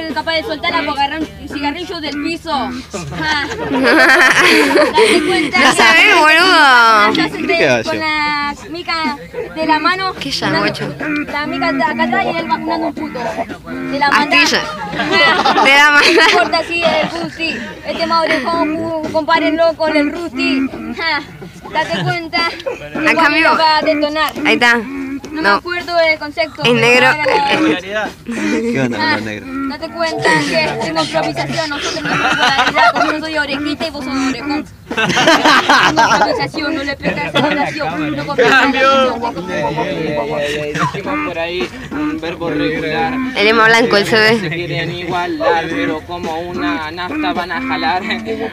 no es capaz de soltarla porque agarrar un cigarrillo del piso. Ah. Date cuenta. No sabés, boludo. Ya se te- ¿Qué con la mica de la mano. ¿Qué ya, guacho? La mica de acá atrás y él vacunando un puto. De la. Ah. De la manda. No importa si es pussy. Este madre como compárenlo con el Rusty. Date cuenta. A cambio- va a detonar. Ahí está. No, me No. acuerdo del concepto. Es pero negro. era ¿Qué onda con Ah, negros? Date cuenta que tengo improvisación, nosotros tenemos popularidad, como yo soy orejita y vos sos orejón. Tengo improvisación, no le no confías en la Decimos por ahí un verbo regular. El lema blanco, el Se quieren igualar, pero como una nafta van a jalar.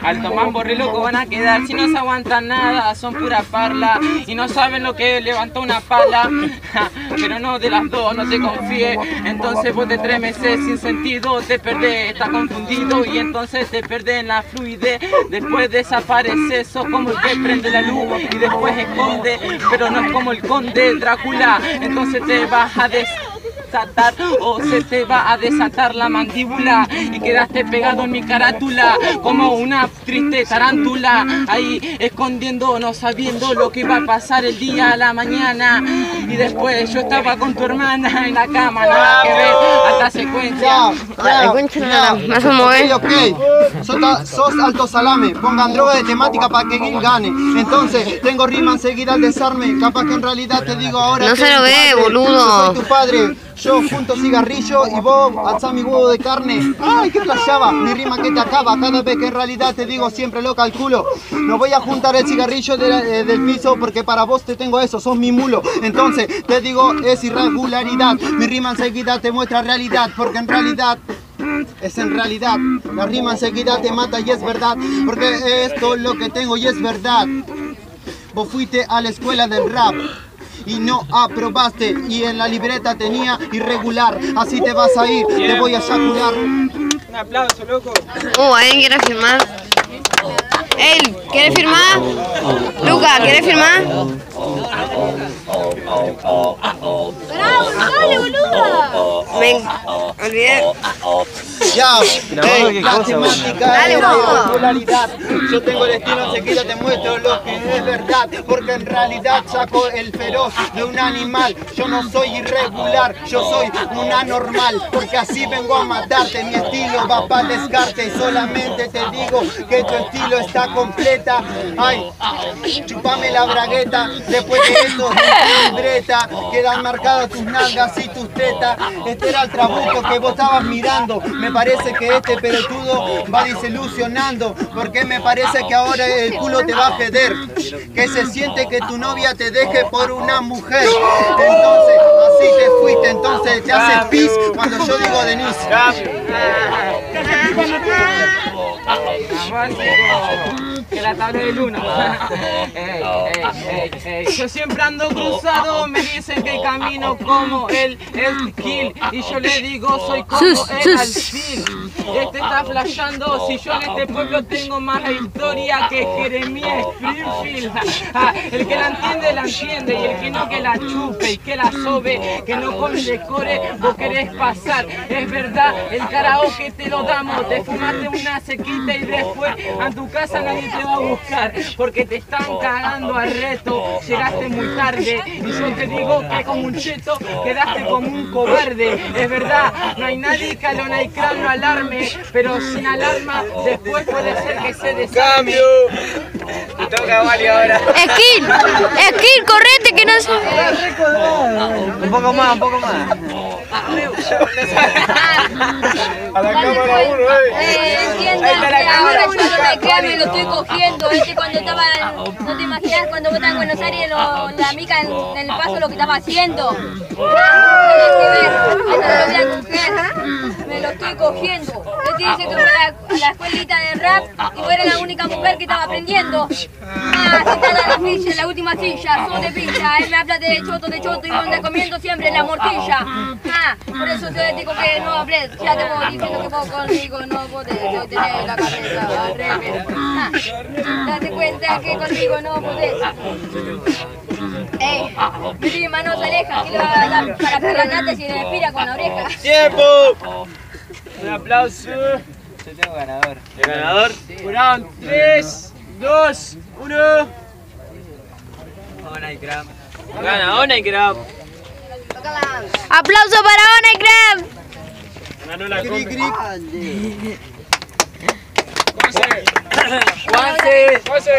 Al tomar borre loco van a quedar. Si no se aguantan nada, son pura parla. Y no saben lo que levantó una pala. Pero no de las dos, no te confíes. Entonces vos te tremeces sin sentido, te perdés, estás confundido. Y entonces te perdés en la fluidez. Después desapareces, sos como el que prende la luz y después esconde. Pero no es como el conde Drácula. Entonces te vas a des desatar o se te va a desatar la mandíbula y quedaste pegado en mi carátula como una triste tarántula ahí escondiendo no sabiendo lo que iba a pasar el día a la mañana y después yo estaba con tu hermana en la cama nada que ver alta secuencia La concha de la- Me hace mover. Ok, ok. Sos, alto salame. Pongan droga de temática para que Gil gane. Entonces, tengo rima enseguida al desarme. Capaz que en realidad te digo ahora. No se lo ve, boludo. Soy tu padre. Yo junto cigarrillo y vos alzá mi huevo de carne. Ay, qué flashaba. Mi rima que te acaba. Cada vez que en realidad te digo siempre lo calculo. No voy a juntar el cigarrillo eh, del piso porque para vos te tengo eso. Sos mi mulo. Entonces, te digo es irregularidad. Mi rima enseguida te muestra realidad porque en realidad es en realidad. La rima enseguida te mata y es verdad, porque esto es lo que tengo y es verdad. Vos fuiste a la escuela del rap y no aprobaste y en la libreta tenía irregular. Así te vas a ir, te voy a eyacular. un aplauso loco Uh, ¿alguien quiere firmar? Él, ¿quiere firmar? Luca, ¿quiere firmar? ¡Bravo, dale, boludo! Me olvidé. Ya, No, ey, qué la cosa, temática Dale, es la. Yo tengo el estilo, enseguida te muestro lo que es verdad. Porque en realidad saco el feroz de un animal. Yo no soy irregular, yo soy un anormal. Porque así vengo a matarte. Mi estilo va para descarte. Y solamente te digo que tu estilo está completa. Ay, chupame la bragueta. Después de eso, libreta quedan marcadas tus nalgas y tus tetas. Este era el trabuco que vos estabas mirando. Me parece que este pelotudo va desilusionando. Porque me parece que ahora el culo te va a ceder. Que se siente que tu novia te deje por una mujer. Entonces, así te fuiste. Entonces te haces pis cuando yo digo Denise. Que la tabla de luna. Ey, ey, ey, ey. Yo siempre ando cruzado, me dicen que camino como el el Gil y yo le digo soy como el alfil. Este está flasheando, si yo en este pueblo tengo más historia que Jeremías Springfield. Ah, El que la entiende, la entiende y el que no que la chupe y que la sobe, que no come de core, vos querés pasar. Es verdad, el karaoke te lo damos, te fumaste una sequita y después a tu casa nadie te va a buscar porque te están cagando al reto. Llegaste muy tarde y yo te digo que como un cheto quedaste como un cobarde. Es verdad, no hay nadie que no hay cráneo alarme, pero sin alarma después puede ser que se desarme. Toca Vali ahora. Esquil, Esquil, que no se... Un poco más, un poco más. A la cámara uno, eh. entiendan que ahora yo no me creo y lo estoy cogiendo. Este cuando estaba, en- no te imaginas cuando vos estabas en Buenos Aires, lo- la mica en, en el paso lo que estaba haciendo. Nada que ver, esto no lo voy a coger. Me lo estoy cogiendo. Este dice que la, la escuelita de rap y vos eras la única mujer que estaba aprendiendo. Ah, sentada en la silla, la última silla, sos de pilla. Él me habla de choto, de choto y donde comiendo siempre la morcilla. Ah, por eso te digo que no hables. Ya te voy diciendo que vos conmigo no podés tener la cabeza al revés. Ah, date cuenta que conmigo no podés. Ey, mi prima no se aleja, que le va a dar para y le respira con la oreja. ¡Tiempo! Un aplauso. Yo tengo ganador. ¿El ganador? Jurado, 3, 2, 1. Gana Onaigram. ¡Aplauso para Onecram! Ganó la Gri, gri. Juanse. Juanse. Juanse.